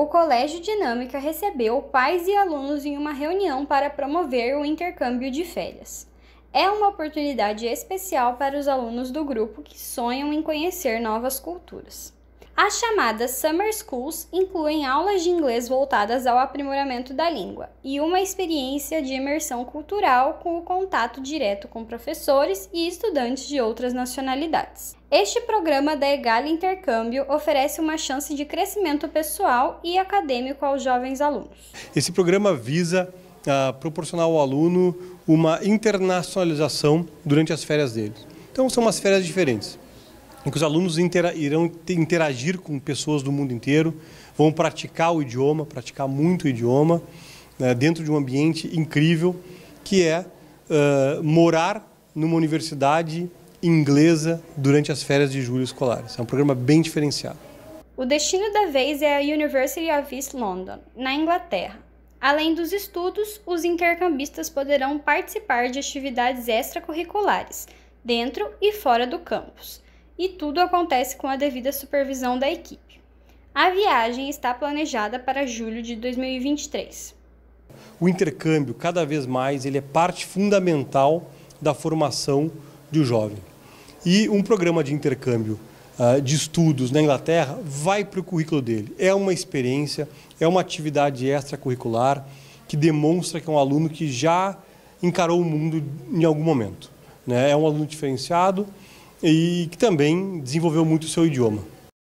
o Colégio Dinâmica recebeu pais e alunos em uma reunião para promover o intercâmbio de férias. É uma oportunidade especial para os alunos do grupo que sonham em conhecer novas culturas. As chamadas Summer Schools incluem aulas de inglês voltadas ao aprimoramento da língua e uma experiência de imersão cultural com o contato direto com professores e estudantes de outras nacionalidades. Este programa da Egal Intercâmbio oferece uma chance de crescimento pessoal e acadêmico aos jovens alunos. Esse programa visa uh, proporcionar ao aluno uma internacionalização durante as férias deles. Então, são umas férias diferentes em que os alunos intera irão interagir com pessoas do mundo inteiro, vão praticar o idioma, praticar muito o idioma, né, dentro de um ambiente incrível, que é uh, morar numa universidade inglesa durante as férias de julho escolares. É um programa bem diferenciado. O destino da vez é a University of East London, na Inglaterra. Além dos estudos, os intercambistas poderão participar de atividades extracurriculares, dentro e fora do campus e tudo acontece com a devida supervisão da equipe. A viagem está planejada para julho de 2023. O intercâmbio, cada vez mais, ele é parte fundamental da formação do jovem. E um programa de intercâmbio uh, de estudos na Inglaterra vai para o currículo dele. É uma experiência, é uma atividade extracurricular que demonstra que é um aluno que já encarou o mundo em algum momento. Né? É um aluno diferenciado, e que também desenvolveu muito o seu idioma.